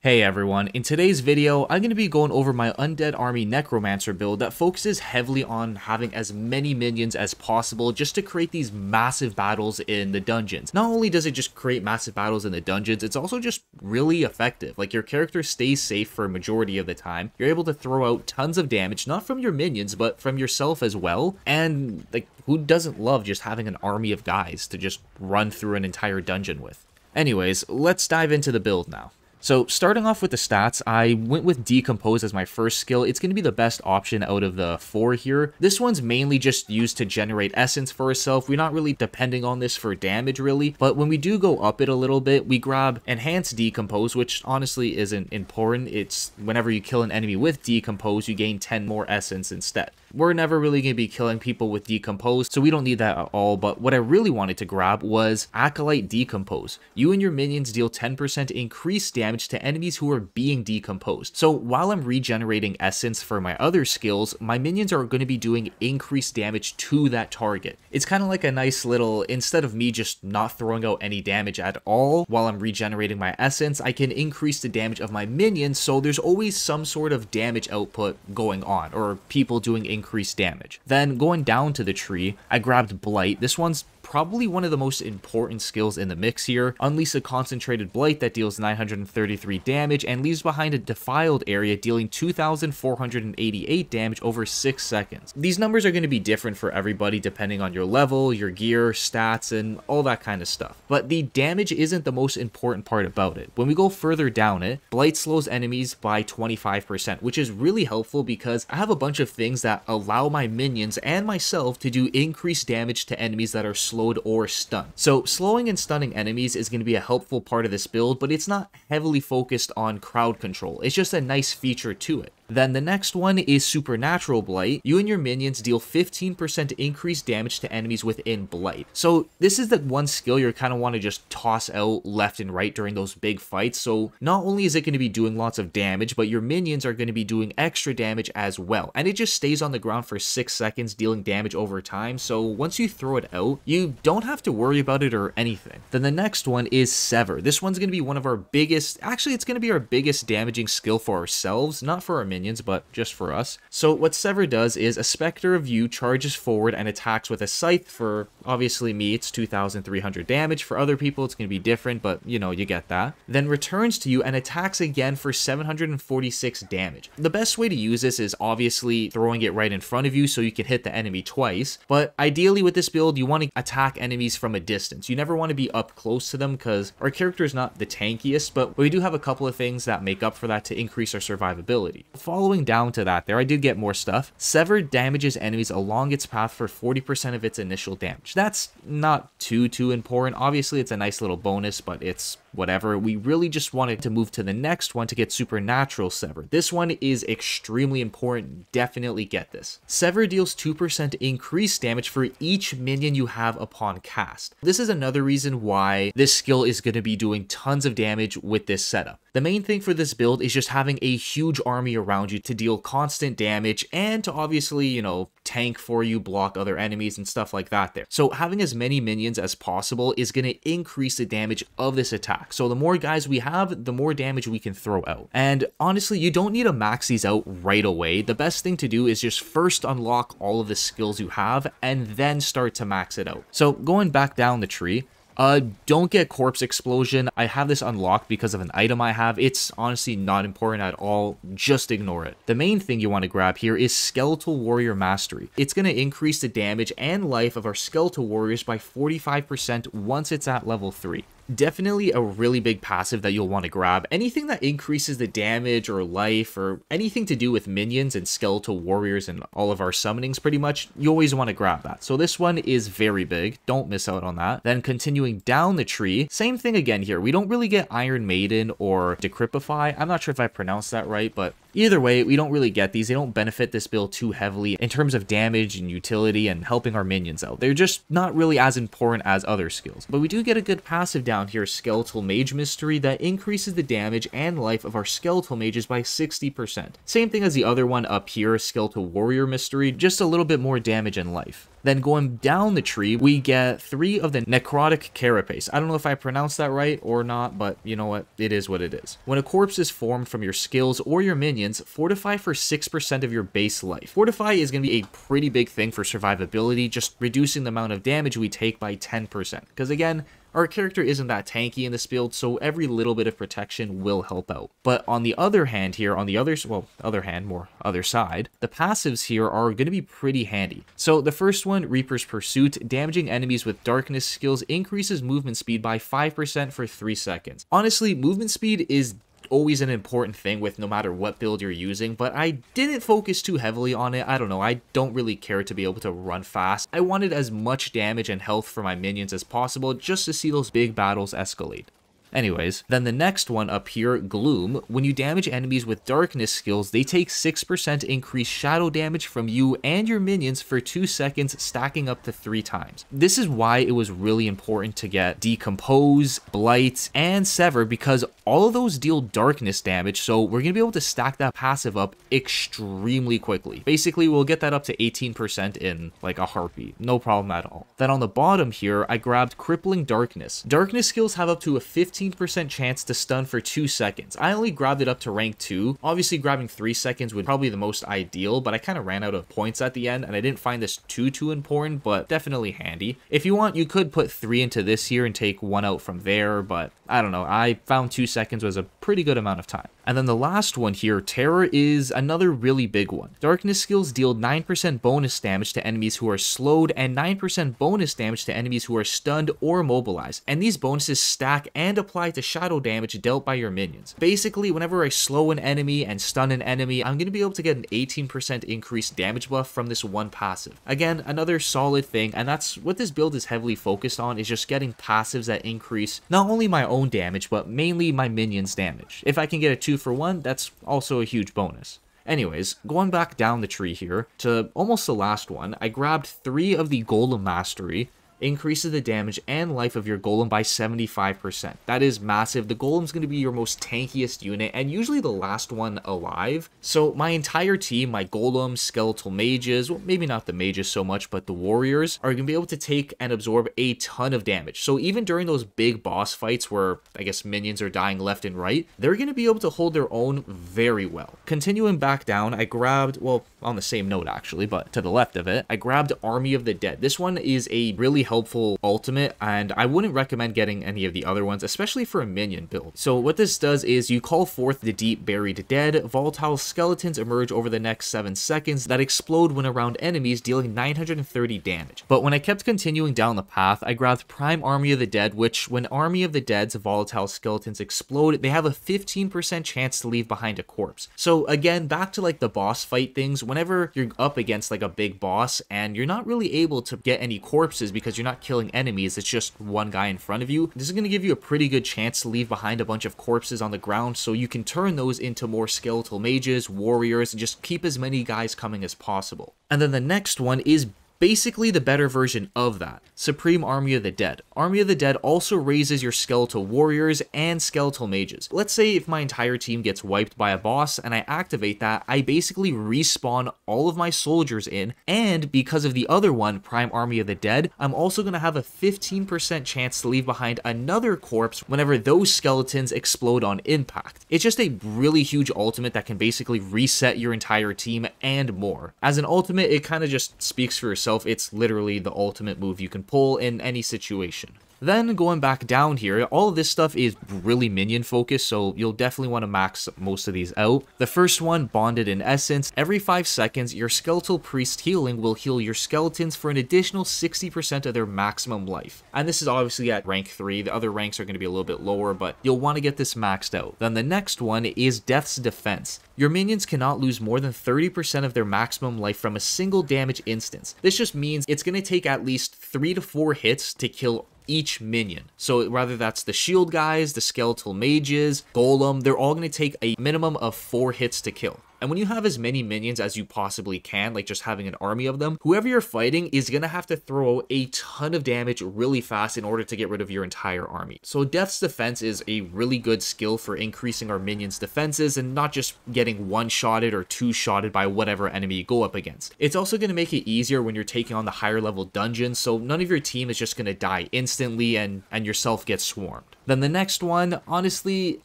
Hey everyone, in today's video, I'm going to be going over my Undead Army Necromancer build that focuses heavily on having as many minions as possible just to create these massive battles in the dungeons. Not only does it just create massive battles in the dungeons, it's also just really effective. Like your character stays safe for a majority of the time. You're able to throw out tons of damage, not from your minions, but from yourself as well. And like, who doesn't love just having an army of guys to just run through an entire dungeon with? Anyways, let's dive into the build now. So starting off with the stats, I went with Decompose as my first skill. It's going to be the best option out of the four here. This one's mainly just used to generate essence for herself. We're not really depending on this for damage really, but when we do go up it a little bit, we grab Enhanced Decompose, which honestly isn't important. It's whenever you kill an enemy with Decompose, you gain 10 more essence instead. We're never really going to be killing people with Decompose, so we don't need that at all, but what I really wanted to grab was Acolyte Decompose. You and your minions deal 10% increased damage to enemies who are being decomposed. So while I'm regenerating essence for my other skills, my minions are going to be doing increased damage to that target. It's kind of like a nice little, instead of me just not throwing out any damage at all while I'm regenerating my essence, I can increase the damage of my minions, so there's always some sort of damage output going on, or people doing increased damage. Then going down to the tree, I grabbed Blight. This one's probably one of the most important skills in the mix here. Unleash a concentrated blight that deals 933 damage and leaves behind a defiled area dealing 2488 damage over 6 seconds. These numbers are going to be different for everybody depending on your level, your gear, stats, and all that kind of stuff. But the damage isn't the most important part about it. When we go further down it, blight slows enemies by 25%, which is really helpful because I have a bunch of things that allow my minions and myself to do increased damage to enemies that are slow slowed or stunned. So slowing and stunning enemies is going to be a helpful part of this build, but it's not heavily focused on crowd control. It's just a nice feature to it. Then the next one is Supernatural Blight. You and your minions deal 15% increased damage to enemies within Blight. So this is the one skill you're kind of want to just toss out left and right during those big fights. So not only is it going to be doing lots of damage, but your minions are going to be doing extra damage as well. And it just stays on the ground for 6 seconds dealing damage over time. So once you throw it out, you don't have to worry about it or anything. Then the next one is Sever. This one's going to be one of our biggest, actually it's going to be our biggest damaging skill for ourselves, not for our minions minions, but just for us. So what Sever does is a Spectre of You charges forward and attacks with a Scythe for, obviously me, it's 2,300 damage. For other people, it's going to be different, but you know, you get that. Then returns to you and attacks again for 746 damage. The best way to use this is obviously throwing it right in front of you so you can hit the enemy twice, but ideally with this build, you want to attack enemies from a distance. You never want to be up close to them because our character is not the tankiest, but we do have a couple of things that make up for that to increase our survivability following down to that there, I did get more stuff. Sever damages enemies along its path for 40% of its initial damage. That's not too, too important. Obviously, it's a nice little bonus, but it's whatever. We really just wanted to move to the next one to get Supernatural Sever. This one is extremely important. Definitely get this. Sever deals 2% increased damage for each minion you have upon cast. This is another reason why this skill is going to be doing tons of damage with this setup. The main thing for this build is just having a huge army around you to deal constant damage and to obviously, you know, tank for you, block other enemies and stuff like that there. So having as many minions as possible is going to increase the damage of this attack. So the more guys we have, the more damage we can throw out. And honestly, you don't need to max these out right away. The best thing to do is just first unlock all of the skills you have and then start to max it out. So going back down the tree, uh, don't get Corpse Explosion. I have this unlocked because of an item I have. It's honestly not important at all. Just ignore it. The main thing you want to grab here is Skeletal Warrior Mastery. It's going to increase the damage and life of our Skeletal Warriors by 45% once it's at level 3 definitely a really big passive that you'll want to grab. Anything that increases the damage or life or anything to do with minions and skeletal warriors and all of our summonings pretty much, you always want to grab that. So this one is very big. Don't miss out on that. Then continuing down the tree, same thing again here. We don't really get Iron Maiden or Decrepify. I'm not sure if I pronounced that right, but Either way, we don't really get these. They don't benefit this build too heavily in terms of damage and utility and helping our minions out. They're just not really as important as other skills. But we do get a good passive down here, Skeletal Mage Mastery, that increases the damage and life of our skeletal mages by 60%. Same thing as the other one up here, Skeletal Warrior Mastery, just a little bit more damage and life. Then going down the tree, we get three of the Necrotic Carapace. I don't know if I pronounced that right or not, but you know what? It is what it is. When a corpse is formed from your skills or your minions, Fortify for 6% of your base life. Fortify is going to be a pretty big thing for survivability, just reducing the amount of damage we take by 10%. Because again, our character isn't that tanky in this build, so every little bit of protection will help out. But on the other hand here, on the other, well, other hand, more other side, the passives here are going to be pretty handy. So the first one, Reaper's Pursuit, damaging enemies with darkness skills increases movement speed by 5% for 3 seconds. Honestly, movement speed is always an important thing with no matter what build you're using, but I didn't focus too heavily on it. I don't know, I don't really care to be able to run fast. I wanted as much damage and health for my minions as possible just to see those big battles escalate. Anyways, then the next one up here, Gloom. When you damage enemies with darkness skills, they take 6% increased shadow damage from you and your minions for 2 seconds, stacking up to 3 times. This is why it was really important to get Decompose, Blight, and Sever because all of those deal darkness damage, so we're going to be able to stack that passive up extremely quickly. Basically, we'll get that up to 18% in like a heartbeat. No problem at all. Then on the bottom here, I grabbed Crippling Darkness. Darkness skills have up to a 15 15% chance to stun for 2 seconds. I only grabbed it up to rank 2. Obviously, grabbing 3 seconds would probably be the most ideal, but I kind of ran out of points at the end, and I didn't find this too, too important, but definitely handy. If you want, you could put 3 into this here and take 1 out from there, but I don't know. I found 2 seconds was a pretty good amount of time. And then the last one here, Terror, is another really big one. Darkness skills deal 9% bonus damage to enemies who are slowed and 9% bonus damage to enemies who are stunned or immobilized. And these bonuses stack and apply to shadow damage dealt by your minions. Basically, whenever I slow an enemy and stun an enemy, I'm going to be able to get an 18% increased damage buff from this one passive. Again, another solid thing, and that's what this build is heavily focused on, is just getting passives that increase not only my own damage, but mainly my minions' damage. If I can get a 2 for 1, that's also a huge bonus. Anyways, going back down the tree here to almost the last one, I grabbed three of the Golem Mastery, increases the damage and life of your golem by 75%. That is massive. The golem's going to be your most tankiest unit and usually the last one alive. So my entire team, my golem, skeletal mages, well maybe not the mages so much, but the warriors are going to be able to take and absorb a ton of damage. So even during those big boss fights where I guess minions are dying left and right, they're going to be able to hold their own very well. Continuing back down, I grabbed, well, on the same note actually, but to the left of it, I grabbed Army of the Dead. This one is a really helpful ultimate, and I wouldn't recommend getting any of the other ones, especially for a minion build. So what this does is you call forth the deep buried dead, volatile skeletons emerge over the next 7 seconds that explode when around enemies, dealing 930 damage. But when I kept continuing down the path, I grabbed Prime Army of the Dead, which when Army of the Dead's volatile skeletons explode, they have a 15% chance to leave behind a corpse. So again, back to like the boss fight things, whenever you're up against like a big boss and you're not really able to get any corpses because you're not killing enemies, it's just one guy in front of you, this is going to give you a pretty good chance to leave behind a bunch of corpses on the ground so you can turn those into more skeletal mages, warriors, and just keep as many guys coming as possible. And then the next one is basically the better version of that. Supreme Army of the Dead. Army of the Dead also raises your skeletal warriors and skeletal mages. Let's say if my entire team gets wiped by a boss and I activate that, I basically respawn all of my soldiers in, and because of the other one, Prime Army of the Dead, I'm also going to have a 15% chance to leave behind another corpse whenever those skeletons explode on impact. It's just a really huge ultimate that can basically reset your entire team and more. As an ultimate, it kind of just speaks for itself. It's literally the ultimate move you can pull in any situation. Then going back down here, all of this stuff is really minion focused, so you'll definitely want to max most of these out. The first one, Bonded in Essence, every 5 seconds, your Skeletal Priest healing will heal your skeletons for an additional 60% of their maximum life. And this is obviously at rank 3, the other ranks are going to be a little bit lower, but you'll want to get this maxed out. Then the next one is Death's Defense. Your minions cannot lose more than 30% of their maximum life from a single damage instance. This just means it's going to take at least 3 to 4 hits to kill each minion. So rather that's the shield guys, the skeletal mages, golem, they're all going to take a minimum of four hits to kill. And when you have as many minions as you possibly can, like just having an army of them, whoever you're fighting is gonna have to throw a ton of damage really fast in order to get rid of your entire army. So Death's Defense is a really good skill for increasing our minions' defenses and not just getting one-shotted or two-shotted by whatever enemy you go up against. It's also gonna make it easier when you're taking on the higher level dungeons, so none of your team is just gonna die instantly and, and yourself gets swarmed. Then the next one, honestly,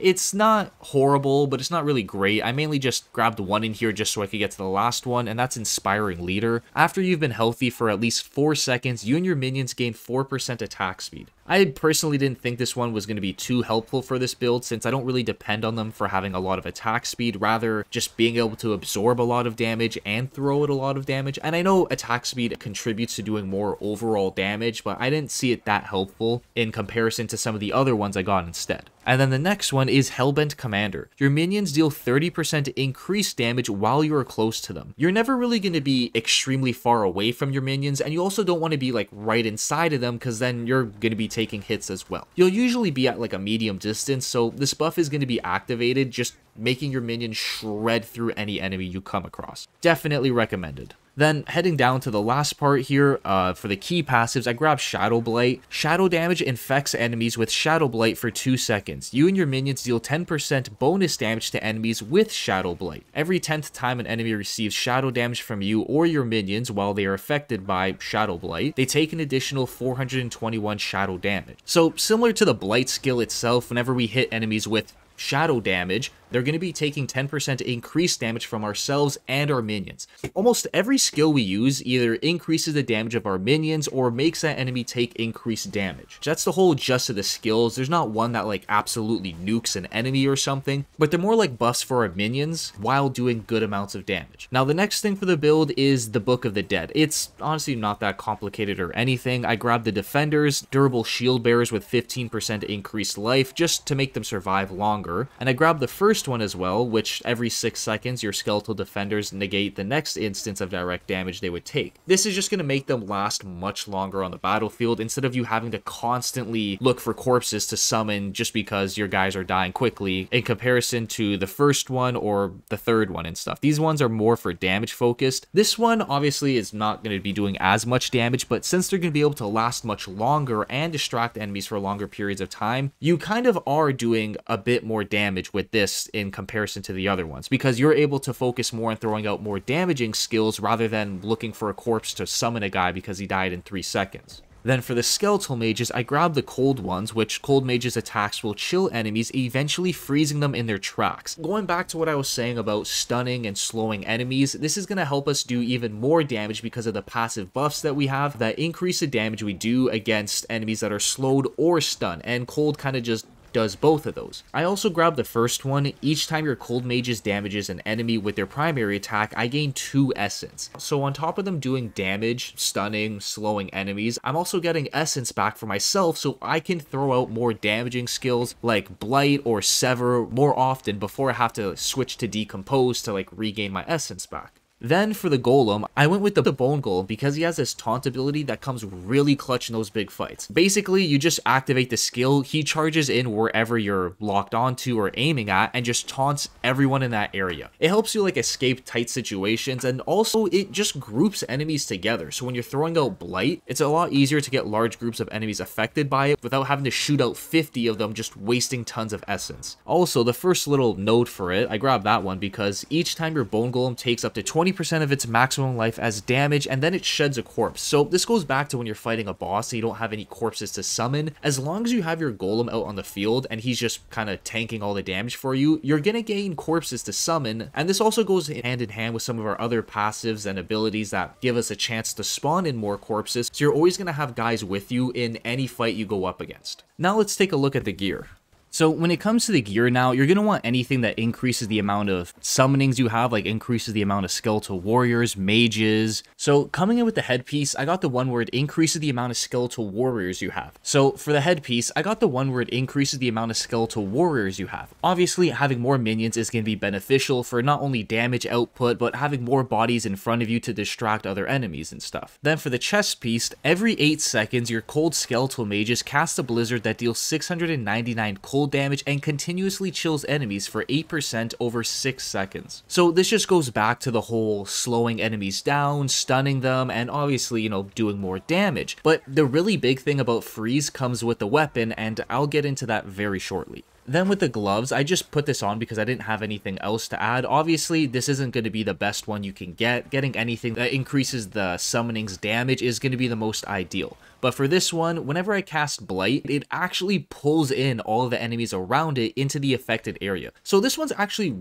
it's not horrible, but it's not really great. I mainly just grabbed one in here just so I could get to the last one, and that's Inspiring Leader. After you've been healthy for at least 4 seconds, you and your minions gain 4% attack speed. I personally didn't think this one was going to be too helpful for this build since I don't really depend on them for having a lot of attack speed, rather just being able to absorb a lot of damage and throw it a lot of damage. And I know attack speed contributes to doing more overall damage, but I didn't see it that helpful in comparison to some of the other ones I got instead. And then the next one is Hellbent Commander. Your minions deal 30% increased damage while you are close to them. You're never really going to be extremely far away from your minions, and you also don't want to be like right inside of them because then you're going to be taking hits as well. You'll usually be at like a medium distance, so this buff is going to be activated, just making your minions shred through any enemy you come across. Definitely recommended. Then heading down to the last part here, uh, for the key passives, I grab Shadow Blight. Shadow damage infects enemies with Shadow Blight for 2 seconds. You and your minions deal 10% bonus damage to enemies with Shadow Blight. Every 10th time an enemy receives shadow damage from you or your minions while they are affected by Shadow Blight, they take an additional 421 shadow damage. So similar to the Blight skill itself, whenever we hit enemies with shadow damage, they're going to be taking 10% increased damage from ourselves and our minions. Almost every skill we use either increases the damage of our minions or makes that enemy take increased damage. That's the whole gist of the skills. There's not one that like absolutely nukes an enemy or something, but they're more like buffs for our minions while doing good amounts of damage. Now the next thing for the build is the Book of the Dead. It's honestly not that complicated or anything. I grabbed the defenders, durable shield bearers with 15% increased life just to make them survive longer, and I grabbed the first first one as well, which every 6 seconds your skeletal defenders negate the next instance of direct damage they would take. This is just going to make them last much longer on the battlefield instead of you having to constantly look for corpses to summon just because your guys are dying quickly in comparison to the first one or the third one and stuff. These ones are more for damage focused. This one obviously is not going to be doing as much damage, but since they're going to be able to last much longer and distract enemies for longer periods of time, you kind of are doing a bit more damage with this in comparison to the other ones because you're able to focus more on throwing out more damaging skills rather than looking for a corpse to summon a guy because he died in 3 seconds. Then for the skeletal mages, I grabbed the cold ones, which cold mages attacks will chill enemies, eventually freezing them in their tracks. Going back to what I was saying about stunning and slowing enemies, this is going to help us do even more damage because of the passive buffs that we have that increase the damage we do against enemies that are slowed or stunned, and cold kind of just does both of those. I also grab the first one. Each time your cold mages damages an enemy with their primary attack, I gain 2 essence. So on top of them doing damage, stunning, slowing enemies, I'm also getting essence back for myself so I can throw out more damaging skills like Blight or Sever more often before I have to switch to Decompose to like regain my essence back. Then for the Golem, I went with the Bone Golem because he has this taunt ability that comes really clutch in those big fights. Basically, you just activate the skill, he charges in wherever you're locked onto or aiming at and just taunts everyone in that area. It helps you like escape tight situations and also it just groups enemies together. So when you're throwing out Blight, it's a lot easier to get large groups of enemies affected by it without having to shoot out 50 of them just wasting tons of essence. Also, the first little note for it, I grabbed that one because each time your Bone Golem takes up to 20 20% of its maximum life as damage, and then it sheds a corpse. So this goes back to when you're fighting a boss and you don't have any corpses to summon. As long as you have your golem out on the field and he's just kind of tanking all the damage for you, you're gonna gain corpses to summon. And this also goes hand in hand with some of our other passives and abilities that give us a chance to spawn in more corpses. So you're always gonna have guys with you in any fight you go up against. Now let's take a look at the gear. So when it comes to the gear now, you're going to want anything that increases the amount of summonings you have, like increases the amount of skeletal warriors, mages. So coming in with the headpiece, I got the one where it increases the amount of skeletal warriors you have. So for the headpiece, I got the one where it increases the amount of skeletal warriors you have. Obviously, having more minions is going to be beneficial for not only damage output, but having more bodies in front of you to distract other enemies and stuff. Then for the chest piece, every 8 seconds, your cold skeletal mages cast a blizzard that deals 699 cold cold damage and continuously chills enemies for 8% over 6 seconds. So this just goes back to the whole slowing enemies down, stunning them, and obviously, you know, doing more damage. But the really big thing about freeze comes with the weapon, and I'll get into that very shortly. Then with the gloves, I just put this on because I didn't have anything else to add. Obviously, this isn't going to be the best one you can get. Getting anything that increases the summoning's damage is going to be the most ideal. But for this one, whenever I cast Blight, it actually pulls in all of the enemies around it into the affected area. So this one's actually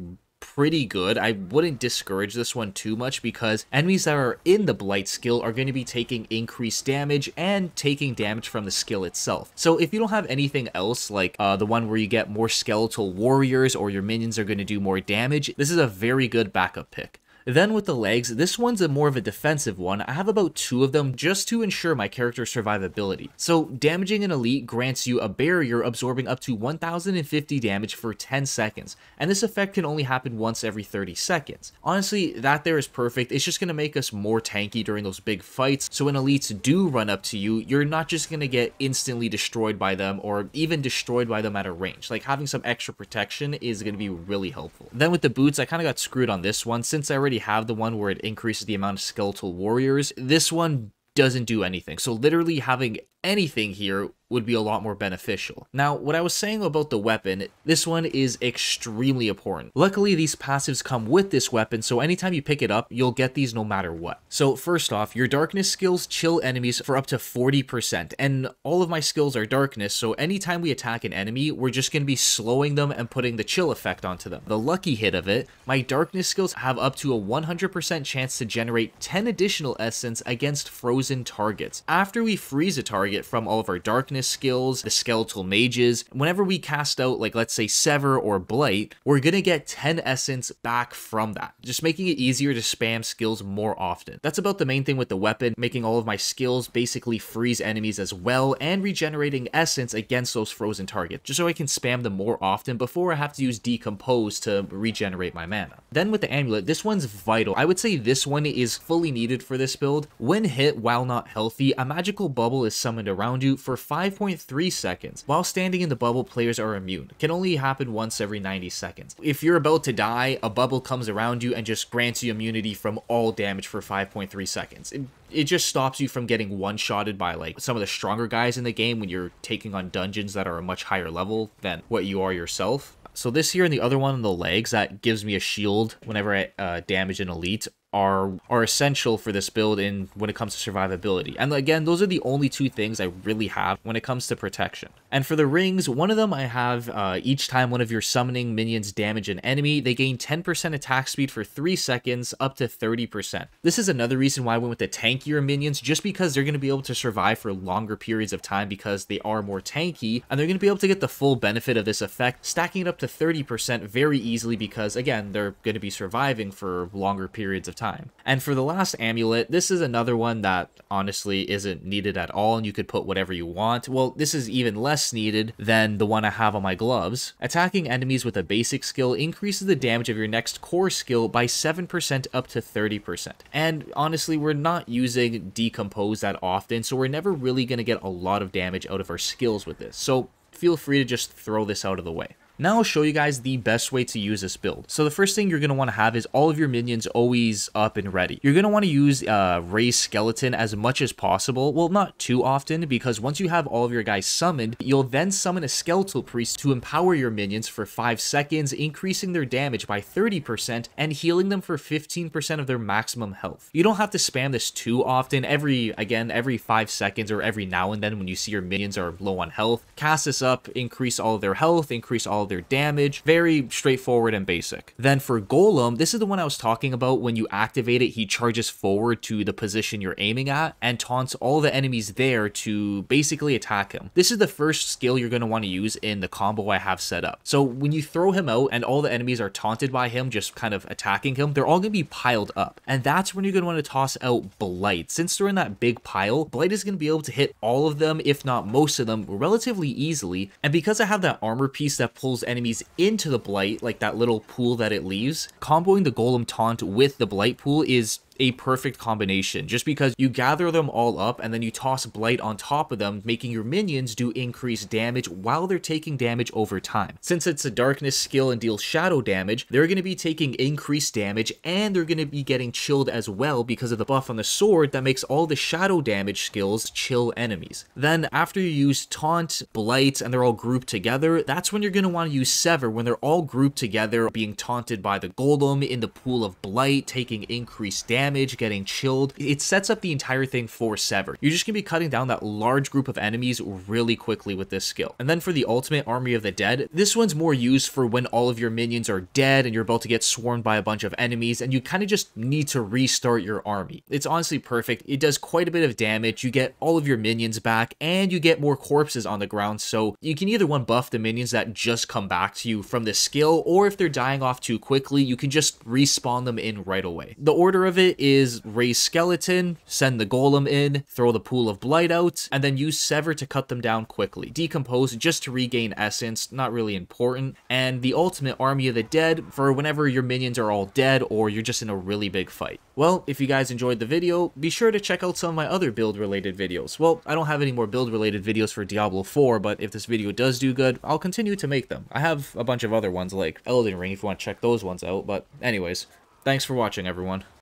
pretty good. I wouldn't discourage this one too much because enemies that are in the Blight skill are going to be taking increased damage and taking damage from the skill itself. So if you don't have anything else like uh, the one where you get more skeletal warriors or your minions are going to do more damage, this is a very good backup pick. Then with the legs, this one's a more of a defensive one. I have about two of them just to ensure my character's survivability. So damaging an elite grants you a barrier absorbing up to 1050 damage for 10 seconds, and this effect can only happen once every 30 seconds. Honestly, that there is perfect. It's just going to make us more tanky during those big fights, so when elites do run up to you, you're not just going to get instantly destroyed by them or even destroyed by them at a range. Like having some extra protection is going to be really helpful. Then with the boots, I kind of got screwed on this one since I already have the one where it increases the amount of skeletal warriors. This one doesn't do anything. So literally having anything here would be a lot more beneficial. Now, what I was saying about the weapon, this one is extremely important. Luckily, these passives come with this weapon, so anytime you pick it up, you'll get these no matter what. So first off, your darkness skills chill enemies for up to 40%, and all of my skills are darkness, so anytime we attack an enemy, we're just going to be slowing them and putting the chill effect onto them. The lucky hit of it, my darkness skills have up to a 100% chance to generate 10 additional essence against frozen targets. After we freeze a target from all of our darkness skills, the skeletal mages. Whenever we cast out, like, let's say Sever or Blight, we're gonna get 10 essence back from that, just making it easier to spam skills more often. That's about the main thing with the weapon, making all of my skills basically freeze enemies as well, and regenerating essence against those frozen targets, just so I can spam them more often before I have to use Decompose to regenerate my mana. Then with the amulet, this one's vital. I would say this one is fully needed for this build. When hit while not healthy, a magical bubble is summoned around you for 5.3 seconds. While standing in the bubble, players are immune. It can only happen once every 90 seconds. If you're about to die, a bubble comes around you and just grants you immunity from all damage for 5.3 seconds. It, it just stops you from getting one-shotted by like some of the stronger guys in the game when you're taking on dungeons that are a much higher level than what you are yourself. So this here and the other one on the legs that gives me a shield whenever I uh, damage an elite are are essential for this build in when it comes to survivability. And again, those are the only two things I really have when it comes to protection. And for the rings, one of them I have uh, each time one of your summoning minions damage an enemy, they gain 10% attack speed for 3 seconds up to 30%. This is another reason why I went with the tankier minions, just because they're going to be able to survive for longer periods of time because they are more tanky, and they're going to be able to get the full benefit of this effect, stacking it up to 30% very easily because, again, they're going to be surviving for longer periods of time. And for the last amulet, this is another one that honestly isn't needed at all and you could put whatever you want. Well, this is even less needed than the one I have on my gloves. Attacking enemies with a basic skill increases the damage of your next core skill by 7% up to 30%. And honestly, we're not using Decompose that often, so we're never really going to get a lot of damage out of our skills with this. So feel free to just throw this out of the way. Now I'll show you guys the best way to use this build. So the first thing you're going to want to have is all of your minions always up and ready. You're going to want to use uh, Raise Skeleton as much as possible. Well, not too often because once you have all of your guys summoned, you'll then summon a Skeletal Priest to empower your minions for 5 seconds, increasing their damage by 30% and healing them for 15% of their maximum health. You don't have to spam this too often. Every, again, every 5 seconds or every now and then when you see your minions are low on health, cast this up, increase all of their health, increase all their damage. Very straightforward and basic. Then for Golem, this is the one I was talking about. When you activate it, he charges forward to the position you're aiming at and taunts all the enemies there to basically attack him. This is the first skill you're going to want to use in the combo I have set up. So when you throw him out and all the enemies are taunted by him, just kind of attacking him, they're all going to be piled up. And that's when you're going to want to toss out Blight. Since they're in that big pile, Blight is going to be able to hit all of them, if not most of them, relatively easily. And because I have that armor piece that pulls pulls enemies into the Blight, like that little pool that it leaves, comboing the Golem Taunt with the Blight pool is a perfect combination just because you gather them all up and then you toss Blight on top of them, making your minions do increased damage while they're taking damage over time. Since it's a darkness skill and deals shadow damage, they're going to be taking increased damage and they're going to be getting chilled as well because of the buff on the sword that makes all the shadow damage skills chill enemies. Then after you use Taunt, Blight, and they're all grouped together, that's when you're going to want to use Sever when they're all grouped together, being taunted by the Golem in the pool of Blight, taking increased damage, getting chilled. It sets up the entire thing for Sever. You're just going to be cutting down that large group of enemies really quickly with this skill. And then for the ultimate Army of the Dead, this one's more used for when all of your minions are dead and you're about to get swarmed by a bunch of enemies and you kind of just need to restart your army. It's honestly perfect. It does quite a bit of damage. You get all of your minions back and you get more corpses on the ground. So you can either one buff the minions that just come back to you from this skill or if they're dying off too quickly, you can just respawn them in right away. The order of it is raise skeleton, send the golem in, throw the pool of blight out, and then use sever to cut them down quickly. Decompose just to regain essence, not really important. And the ultimate army of the dead for whenever your minions are all dead or you're just in a really big fight. Well, if you guys enjoyed the video, be sure to check out some of my other build related videos. Well, I don't have any more build related videos for Diablo 4, but if this video does do good, I'll continue to make them. I have a bunch of other ones like Elden Ring if you want to check those ones out, but anyways, thanks for watching everyone.